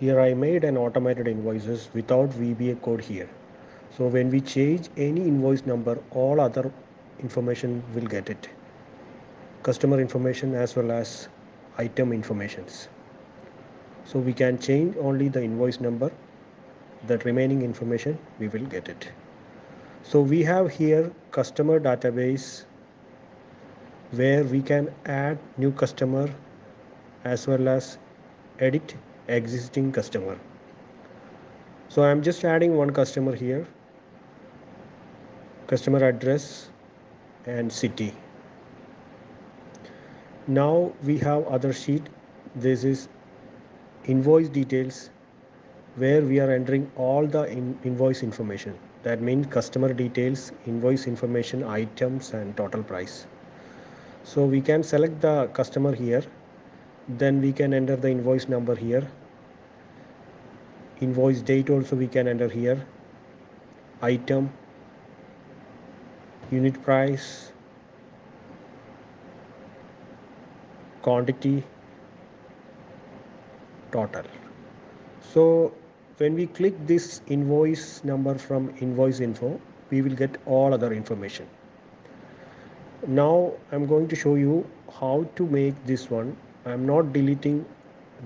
here I made an automated invoices without VBA code here. So when we change any invoice number all other information will get it. Customer information as well as item informations. So we can change only the invoice number. The remaining information we will get it. So we have here customer database where we can add new customer as well as edit existing customer. So I'm just adding one customer here. Customer address and city. Now we have other sheet. This is invoice details where we are entering all the in invoice information. That means customer details invoice information items and total price. So we can select the customer here then we can enter the invoice number here. Invoice date also we can enter here. Item unit price quantity total. So when we click this invoice number from invoice info we will get all other information. Now I'm going to show you how to make this one I'm not deleting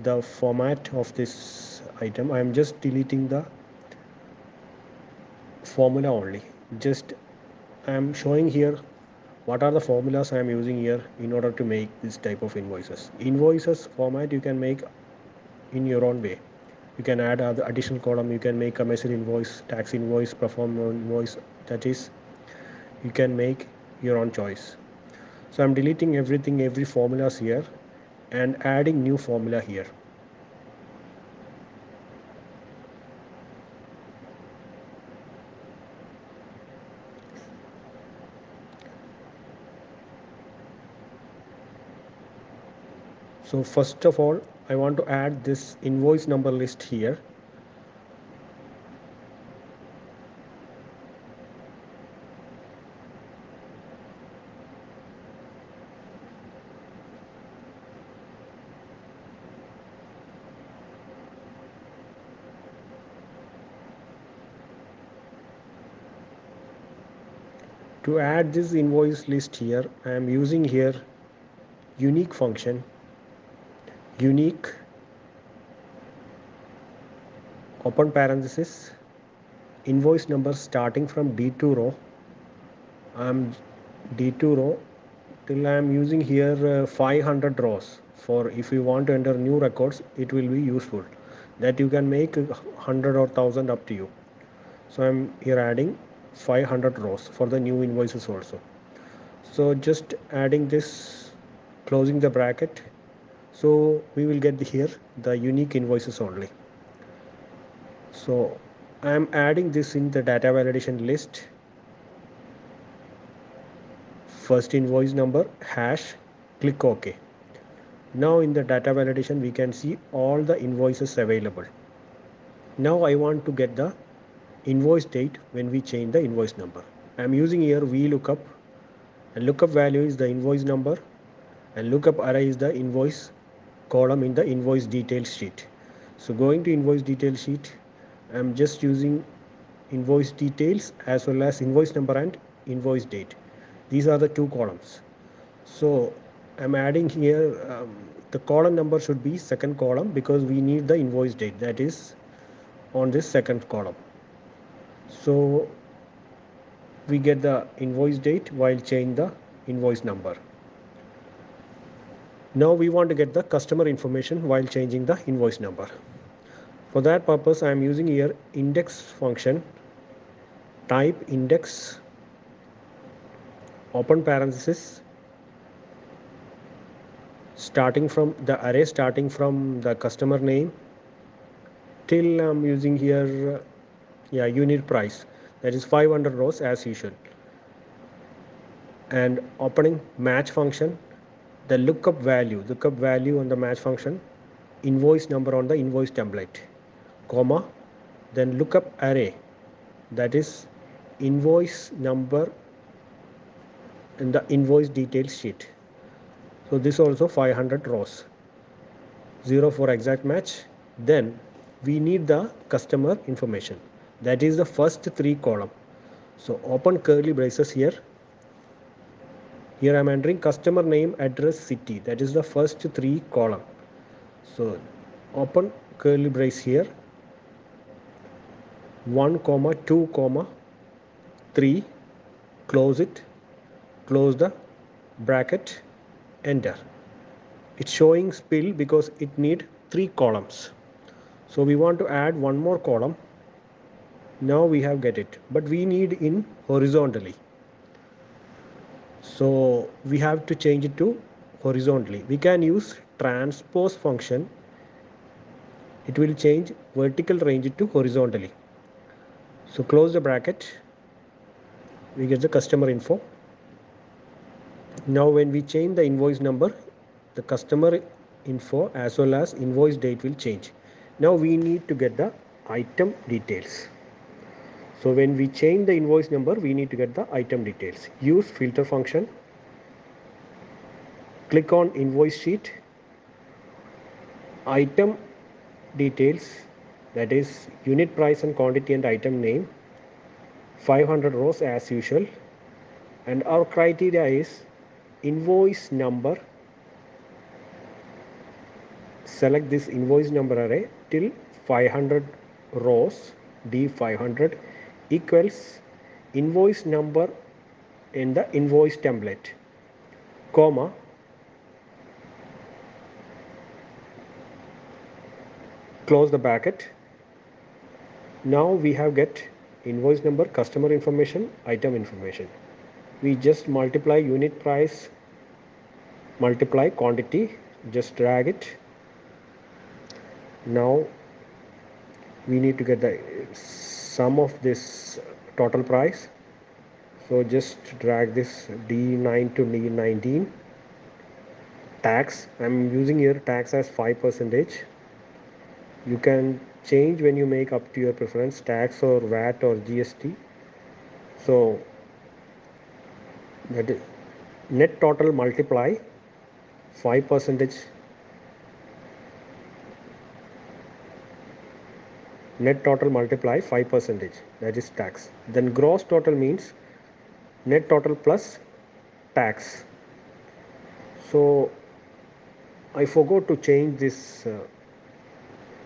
the format of this item. I am just deleting the formula only. Just I am showing here what are the formulas I am using here in order to make this type of invoices. Invoices format you can make in your own way. You can add other additional column. You can make a message invoice tax invoice proforma invoice that is. You can make your own choice. So I'm deleting everything every formulas here and adding new formula here. So first of all I want to add this invoice number list here to add this invoice list here I am using here unique function unique open parenthesis invoice number starting from D2 row. I'm D2 row till I am using here uh, 500 rows. For if you want to enter new records it will be useful. That you can make 100 or 1000 up to you. So I'm here adding 500 rows for the new invoices also. So just adding this closing the bracket. So we will get here the unique invoices only. So I am adding this in the data validation list. First invoice number hash click OK. Now in the data validation we can see all the invoices available. Now I want to get the invoice date when we change the invoice number. I am using here VLOOKUP. And lookup value is the invoice number. And lookup array is the invoice column in the invoice details sheet. So going to invoice detail sheet I'm just using invoice details as well as invoice number and invoice date. These are the two columns. So I'm adding here um, the column number should be second column because we need the invoice date. That is on this second column so we get the invoice date while change the invoice number. Now we want to get the customer information while changing the invoice number. For that purpose I am using here index function. Type index open parenthesis starting from the array starting from the customer name. Till I'm using here yeah unit price. That is 500 rows as usual and opening match function the lookup value lookup value on the match function invoice number on the invoice template comma then lookup array. That is invoice number in the invoice details sheet. So this also 500 rows. 0 for exact match. Then we need the customer information that is the first three column. So open curly braces here. Here i'm entering customer name address city. That is the first three column. So open curly brace here. 1 comma 2 comma 3 close it. Close the bracket. Enter. It's showing spill because it need three columns. So we want to add one more column now we have get it. But we need in horizontally. So we have to change it to horizontally. We can use transpose function. It will change vertical range to horizontally. So close the bracket. We get the customer info. Now when we change the invoice number the customer info as well as invoice date will change. Now we need to get the item details so when we change the invoice number we need to get the item details. Use filter function. Click on invoice sheet. Item details that is unit price and quantity and item name. 500 rows as usual. And our criteria is invoice number. Select this invoice number array till 500 rows d500 equals invoice number in the invoice template comma close the bracket. Now we have get invoice number customer information item information. We just multiply unit price multiply quantity just drag it. Now we need to get the sum of this total price. So just drag this d9 to d19 tax i'm using here tax as 5 percentage. You can change when you make up to your preference tax or vat or gst so that net total multiply 5 percentage net total multiply 5 percentage that is tax. Then gross total means net total plus tax. So I forgot to change this uh,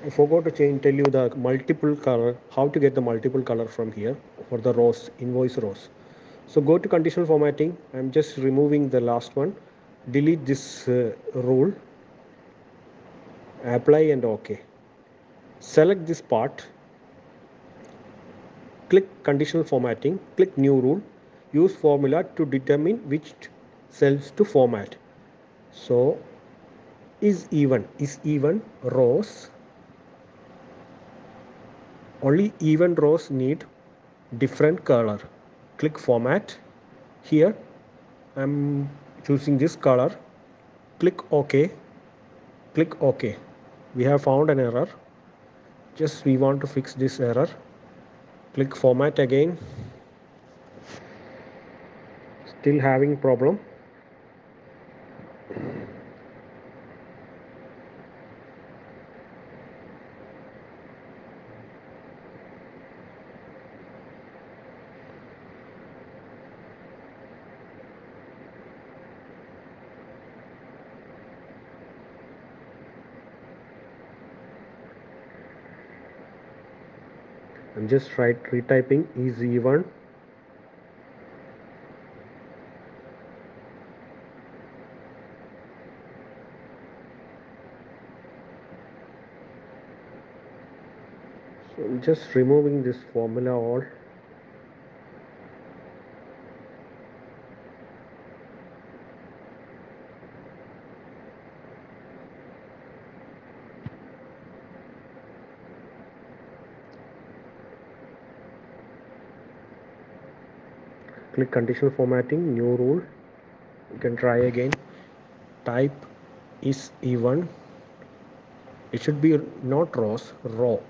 I forgot to change tell you the multiple color how to get the multiple color from here for the rows invoice rows. So go to conditional formatting. I'm just removing the last one. Delete this uh, rule. Apply and ok select this part. Click conditional formatting. Click new rule. Use formula to determine which cells to format. So is even. Is even rows. Only even rows need different color. Click format. Here I'm choosing this color. Click OK. Click OK. We have found an error just we want to fix this error. Click format again. Still having problem I'm just right retyping is even so I'm just removing this formula all click conditional formatting new rule. You can try again. Type is even. It should be not rows row.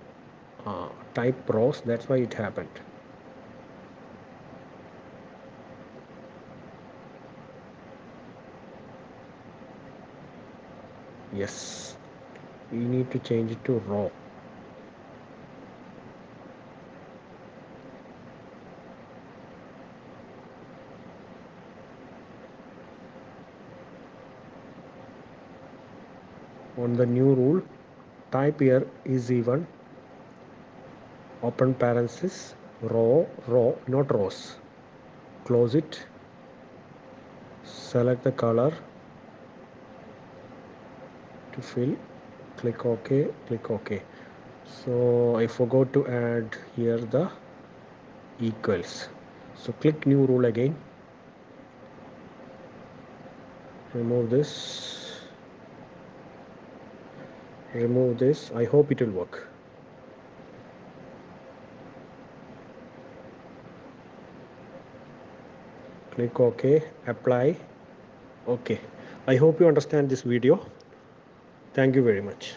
Uh, type rows that's why it happened. Yes. We need to change it to row on the new rule type here is even open parenthesis row row not rows. Close it. Select the color to fill. Click ok click ok. So I forgot to add here the equals. So click new rule again. Remove this remove this. I hope it will work. Click ok. Apply. Okay I hope you understand this video. Thank you very much